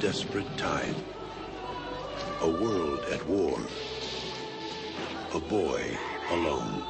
desperate time. A world at war. A boy alone.